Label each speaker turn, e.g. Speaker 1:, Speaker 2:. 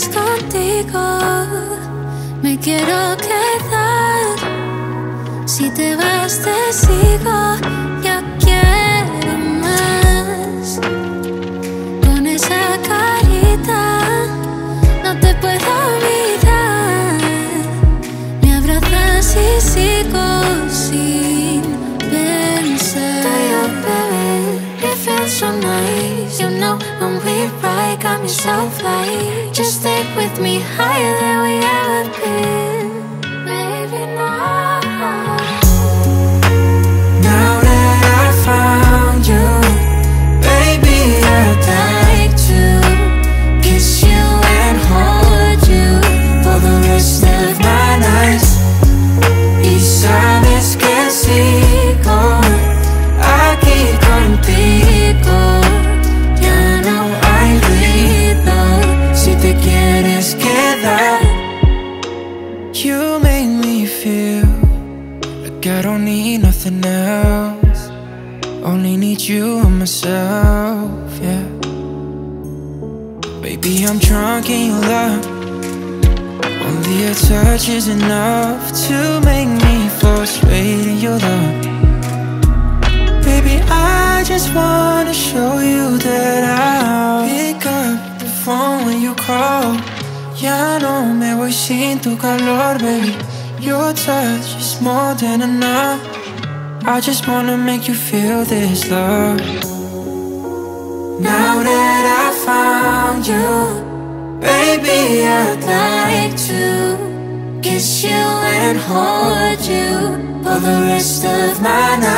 Speaker 1: Es contigo, me quiero quedar. Si te vas, te sigo, ya quiero más. Con esa carita, no te puedo olvidar. Me abrazas y sigo sin pensar. Tuyo, baby, it feels so nice. You know when we ride, got me so fly. Just stay with me higher than we ever
Speaker 2: I don't need nothing else. Only need you and myself, yeah. Baby, I'm drunk in your love. Only a touch is enough to make me fall straight in your love. Baby, I just wanna show you that I'll pick up the phone when you call. Ya no me voy sin tu calor, baby. Your touch is more than enough. I just wanna make you feel this love. Now that I found you, baby, I'd like to kiss you and hold you for the rest of my nights.